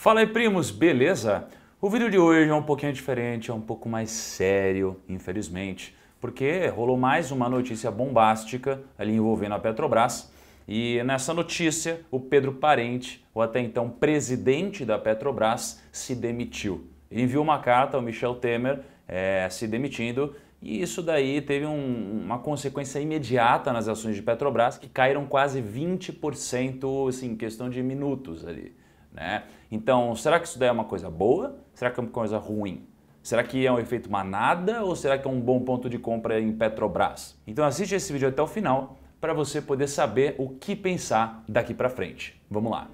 Fala aí, primos, beleza? O vídeo de hoje é um pouquinho diferente, é um pouco mais sério, infelizmente, porque rolou mais uma notícia bombástica ali envolvendo a Petrobras. E nessa notícia, o Pedro Parente, o até então presidente da Petrobras, se demitiu. Ele enviou uma carta ao Michel Temer é, se demitindo e isso daí teve um, uma consequência imediata nas ações de Petrobras, que caíram quase 20% assim, em questão de minutos ali. Né? Então, será que isso daí é uma coisa boa? Será que é uma coisa ruim? Será que é um efeito manada ou será que é um bom ponto de compra em Petrobras? Então assiste esse vídeo até o final para você poder saber o que pensar daqui para frente. Vamos lá.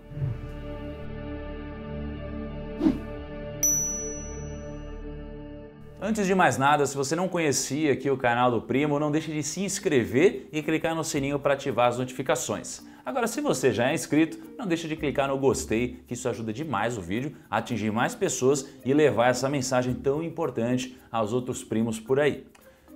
Antes de mais nada, se você não conhecia aqui o canal do Primo, não deixe de se inscrever e clicar no sininho para ativar as notificações. Agora, se você já é inscrito, não deixe de clicar no gostei, que isso ajuda demais o vídeo a atingir mais pessoas e levar essa mensagem tão importante aos outros primos por aí.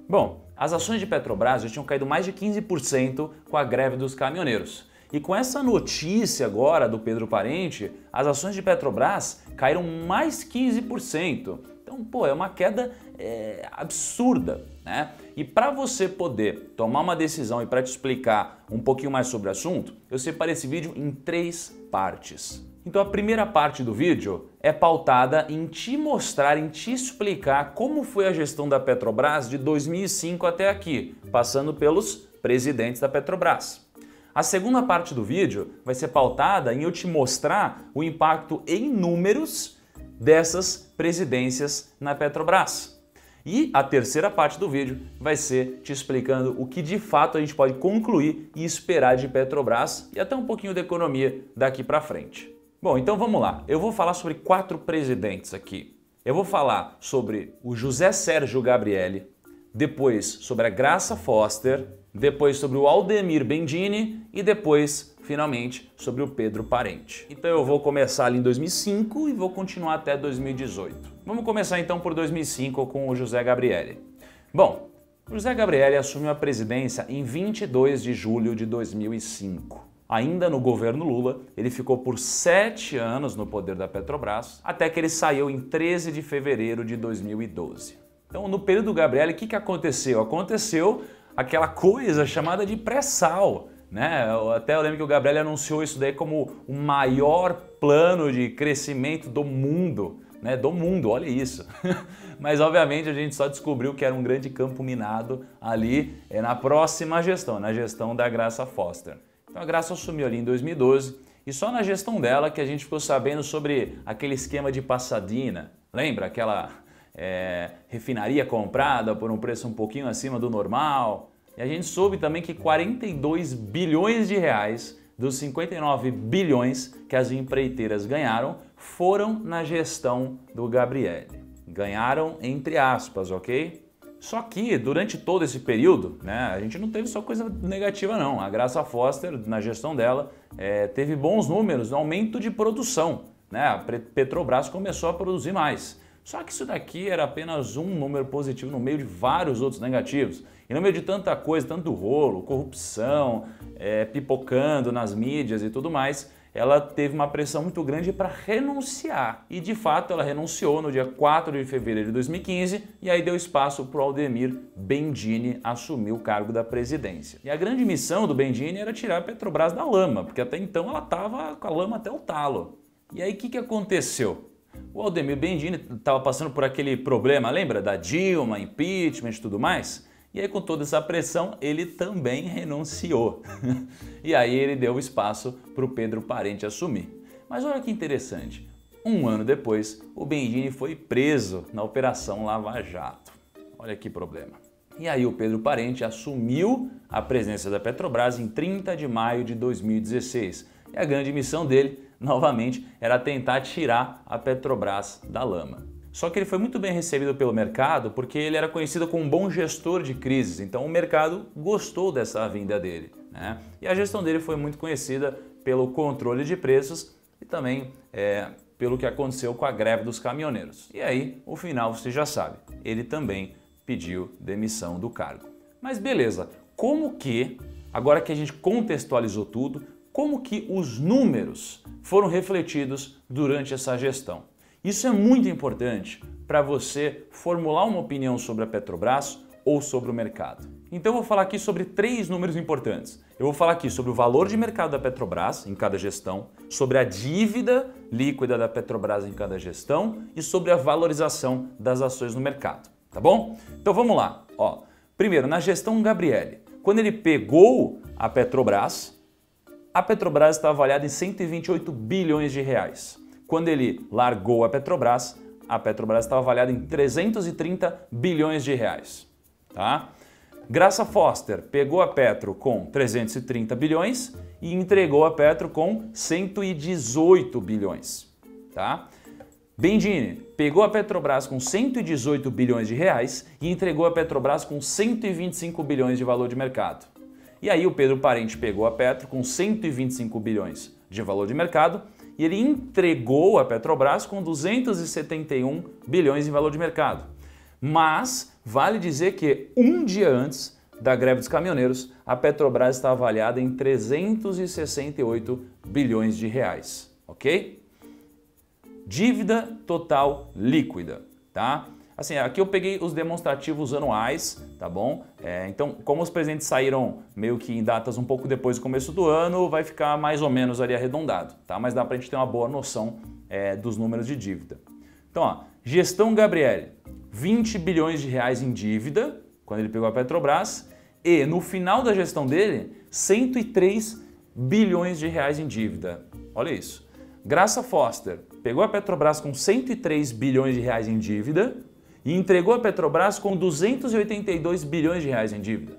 Bom, as ações de Petrobras já tinham caído mais de 15% com a greve dos caminhoneiros. E com essa notícia agora do Pedro Parente, as ações de Petrobras caíram mais 15%. Então, pô, é uma queda é, absurda, né? E para você poder tomar uma decisão e para te explicar um pouquinho mais sobre o assunto, eu separei esse vídeo em três partes. Então a primeira parte do vídeo é pautada em te mostrar, em te explicar como foi a gestão da Petrobras de 2005 até aqui, passando pelos presidentes da Petrobras. A segunda parte do vídeo vai ser pautada em eu te mostrar o impacto em números dessas presidências na Petrobras. E a terceira parte do vídeo vai ser te explicando o que de fato a gente pode concluir e esperar de Petrobras e até um pouquinho da economia daqui para frente. Bom, então vamos lá. Eu vou falar sobre quatro presidentes aqui. Eu vou falar sobre o José Sérgio Gabrielli, depois sobre a Graça Foster, depois sobre o Aldemir Bendini e depois finalmente sobre o Pedro Parente. Então eu vou começar ali em 2005 e vou continuar até 2018. Vamos começar então por 2005 com o José Gabrielli. Bom, José Gabrielli assumiu a presidência em 22 de julho de 2005. Ainda no governo Lula, ele ficou por sete anos no poder da Petrobras, até que ele saiu em 13 de fevereiro de 2012. Então, no período do Gabrielli, o que, que aconteceu? Aconteceu aquela coisa chamada de pré-sal. Né? Até eu lembro que o Gabriel anunciou isso daí como o maior plano de crescimento do mundo. Né, do mundo, olha isso. Mas obviamente a gente só descobriu que era um grande campo minado ali é, na próxima gestão, na gestão da Graça Foster. Então a Graça assumiu ali em 2012 e só na gestão dela que a gente ficou sabendo sobre aquele esquema de Passadina. Lembra aquela é, refinaria comprada por um preço um pouquinho acima do normal? E a gente soube também que 42 bilhões de reais dos 59 bilhões que as empreiteiras ganharam foram na gestão do Gabriele. Ganharam entre aspas, ok? Só que durante todo esse período, né, a gente não teve só coisa negativa não. A Graça Foster, na gestão dela, é, teve bons números, aumento de produção. Né? A Petrobras começou a produzir mais. Só que isso daqui era apenas um número positivo no meio de vários outros negativos. E no meio de tanta coisa, tanto rolo, corrupção, é, pipocando nas mídias e tudo mais, ela teve uma pressão muito grande para renunciar. E de fato ela renunciou no dia 4 de fevereiro de 2015 e aí deu espaço para o Aldemir Bendini assumir o cargo da presidência. E a grande missão do Bendini era tirar a Petrobras da lama, porque até então ela estava com a lama até o talo. E aí o que, que aconteceu? O Aldemir Bendini estava passando por aquele problema, lembra? Da Dilma, impeachment e tudo mais. E aí, com toda essa pressão, ele também renunciou. e aí ele deu espaço para o Pedro Parente assumir. Mas olha que interessante. Um ano depois, o Bendini foi preso na Operação Lava Jato. Olha que problema. E aí o Pedro Parente assumiu a presença da Petrobras em 30 de maio de 2016. E a grande missão dele novamente, era tentar tirar a Petrobras da lama. Só que ele foi muito bem recebido pelo mercado porque ele era conhecido como um bom gestor de crises, então o mercado gostou dessa vinda dele. Né? E a gestão dele foi muito conhecida pelo controle de preços e também é, pelo que aconteceu com a greve dos caminhoneiros. E aí, o final você já sabe, ele também pediu demissão do cargo. Mas beleza, como que, agora que a gente contextualizou tudo, como que os números foram refletidos durante essa gestão. Isso é muito importante para você formular uma opinião sobre a Petrobras ou sobre o mercado. Então eu vou falar aqui sobre três números importantes. Eu vou falar aqui sobre o valor de mercado da Petrobras em cada gestão, sobre a dívida líquida da Petrobras em cada gestão e sobre a valorização das ações no mercado, tá bom? Então vamos lá. Ó, primeiro, na gestão Gabriele, quando ele pegou a Petrobras, a Petrobras estava avaliada em 128 bilhões de reais. Quando ele largou a Petrobras, a Petrobras estava avaliada em 330 bilhões de reais. Tá? Graça Foster pegou a Petro com 330 bilhões e entregou a Petro com 118 bilhões. Tá? Bendini pegou a Petrobras com 118 bilhões de reais e entregou a Petrobras com 125 bilhões de valor de mercado. E aí o Pedro Parente pegou a Petro com 125 bilhões de valor de mercado e ele entregou a Petrobras com 271 bilhões em valor de mercado. Mas vale dizer que um dia antes da greve dos caminhoneiros, a Petrobras está avaliada em 368 bilhões de reais, ok? Dívida total líquida, tá? Assim, aqui eu peguei os demonstrativos anuais, tá bom? É, então, como os presentes saíram meio que em datas um pouco depois do começo do ano, vai ficar mais ou menos ali arredondado, tá? Mas dá pra gente ter uma boa noção é, dos números de dívida. Então, ó, gestão Gabriele, 20 bilhões de reais em dívida, quando ele pegou a Petrobras, e no final da gestão dele, 103 bilhões de reais em dívida. Olha isso. Graça Foster pegou a Petrobras com 103 bilhões de reais em dívida, e entregou a Petrobras com 282 bilhões de reais em dívida.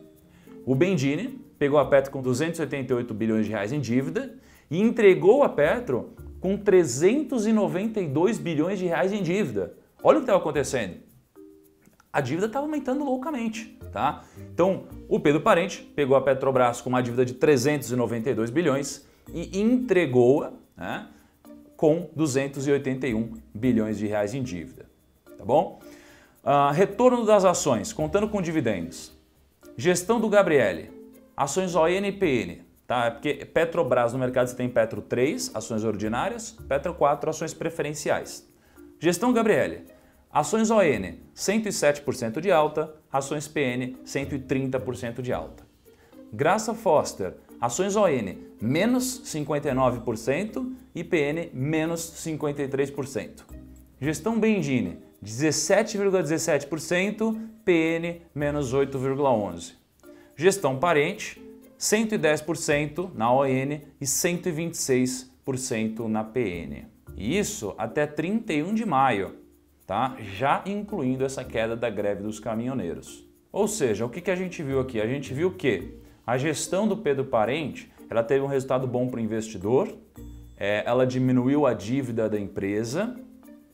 O Bendini pegou a Petro com 288 bilhões de reais em dívida e entregou a Petro com 392 bilhões de reais em dívida. Olha o que estava acontecendo. A dívida estava aumentando loucamente, tá? Então, o Pedro Parente pegou a Petrobras com uma dívida de 392 bilhões e entregou-a né, com 281 bilhões de reais em dívida, tá bom? Uh, retorno das ações, contando com dividendos. Gestão do Gabriele. Ações ON e PN. Tá? É porque Petrobras no mercado você tem Petro 3, ações ordinárias, Petro 4, ações preferenciais. Gestão Gabriele. Ações ON, 107% de alta, ações PN, 130% de alta. Graça Foster, ações ON, menos 59% e PN, menos 53%. Gestão Bendini, 17,17%, PN menos 8,11%. Gestão parente, 110% na ON e 126% na PN. Isso até 31 de maio, tá? já incluindo essa queda da greve dos caminhoneiros. Ou seja, o que, que a gente viu aqui? A gente viu que a gestão do Pedro Parente ela teve um resultado bom para o investidor, é, ela diminuiu a dívida da empresa,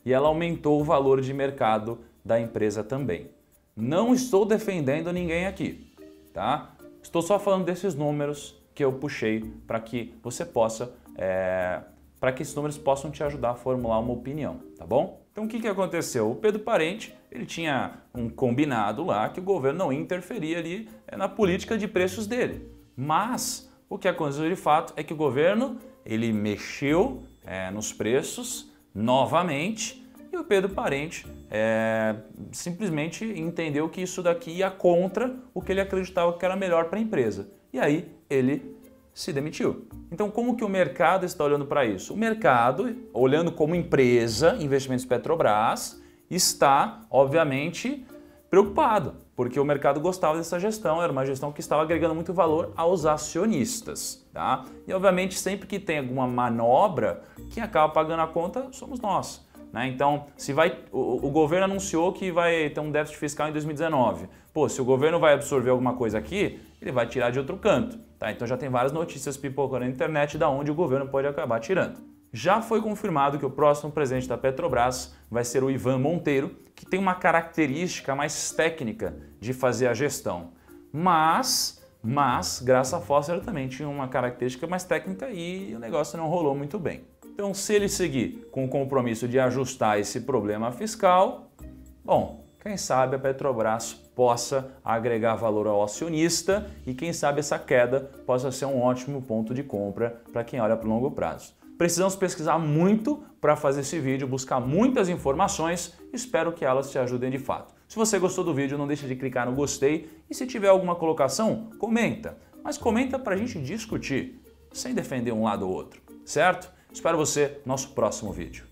e ela aumentou o valor de mercado da empresa também. Não estou defendendo ninguém aqui, tá? Estou só falando desses números que eu puxei para que você possa, é, para que esses números possam te ajudar a formular uma opinião, tá bom? Então o que, que aconteceu? O Pedro Parente ele tinha um combinado lá que o governo não interferia ali é, na política de preços dele. Mas o que aconteceu de fato é que o governo ele mexeu é, nos preços novamente e o Pedro Parente é, simplesmente entendeu que isso daqui ia contra o que ele acreditava que era melhor para a empresa. E aí ele se demitiu. Então, como que o mercado está olhando para isso? O mercado, olhando como empresa, investimentos Petrobras, está, obviamente, preocupado, porque o mercado gostava dessa gestão, era uma gestão que estava agregando muito valor aos acionistas. Tá? E, obviamente, sempre que tem alguma manobra, quem acaba pagando a conta somos nós. Né? Então, se vai, o, o, governo anunciou que vai ter um déficit fiscal em 2019. Pô, se o governo vai absorver alguma coisa aqui, ele vai tirar de outro canto. Tá? Então já tem várias notícias pipocando na internet da onde o governo pode acabar tirando. Já foi confirmado que o próximo presidente da Petrobras vai ser o Ivan Monteiro, que tem uma característica mais técnica de fazer a gestão. Mas, mas, Graça Foster também tinha uma característica mais técnica e o negócio não rolou muito bem. Então, se ele seguir com o compromisso de ajustar esse problema fiscal, bom, quem sabe a Petrobras possa agregar valor ao acionista e quem sabe essa queda possa ser um ótimo ponto de compra para quem olha para o longo prazo. Precisamos pesquisar muito para fazer esse vídeo, buscar muitas informações, espero que elas te ajudem de fato. Se você gostou do vídeo, não deixe de clicar no gostei e se tiver alguma colocação, comenta. Mas comenta para a gente discutir, sem defender um lado ou outro, certo? Espero você no nosso próximo vídeo.